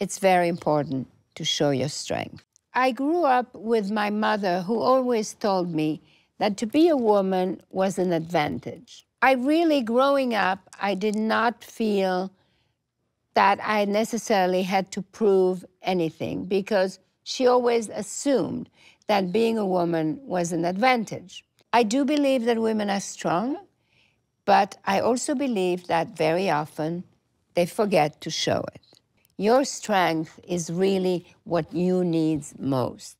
it's very important to show your strength. I grew up with my mother, who always told me that to be a woman was an advantage. I really, growing up, I did not feel that I necessarily had to prove anything because she always assumed that being a woman was an advantage. I do believe that women are strong, but I also believe that very often they forget to show it. Your strength is really what you need most.